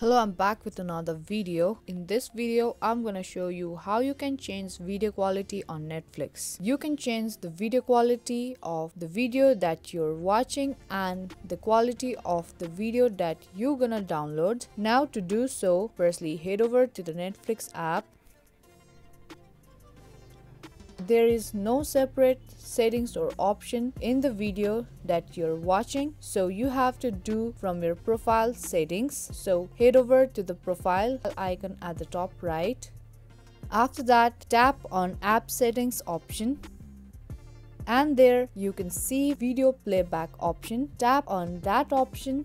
Hello, I'm back with another video. In this video, I'm gonna show you how you can change video quality on Netflix. You can change the video quality of the video that you're watching and the quality of the video that you're gonna download. Now to do so, firstly head over to the Netflix app there is no separate settings or option in the video that you're watching so you have to do from your profile settings. So head over to the profile icon at the top right. After that tap on app settings option. And there you can see video playback option. Tap on that option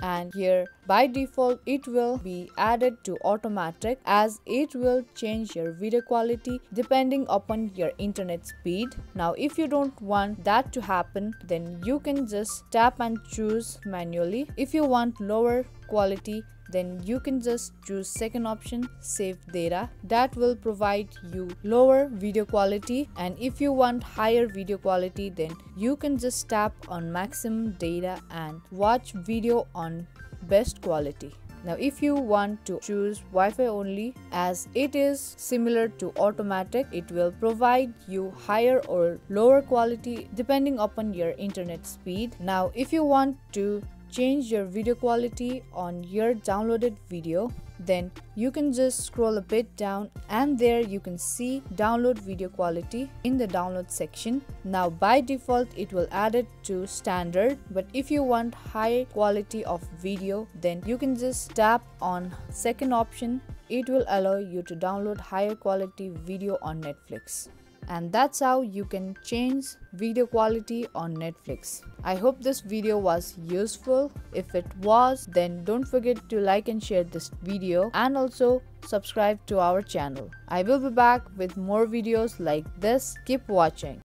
and here by default it will be added to automatic as it will change your video quality depending upon your internet speed. Now if you don't want that to happen then you can just tap and choose manually. If you want lower quality then you can just choose second option save data. That will provide you lower video quality and if you want higher video quality then you can just tap on maximum data and watch video on best quality. Now if you want to choose Wi-Fi only as it is similar to automatic it will provide you higher or lower quality depending upon your internet speed. Now if you want to change your video quality on your downloaded video then you can just scroll a bit down and there you can see download video quality in the download section. Now by default it will add it to standard but if you want high quality of video then you can just tap on second option. It will allow you to download higher quality video on netflix and that's how you can change video quality on Netflix. I hope this video was useful. If it was, then don't forget to like and share this video and also subscribe to our channel. I will be back with more videos like this. Keep watching.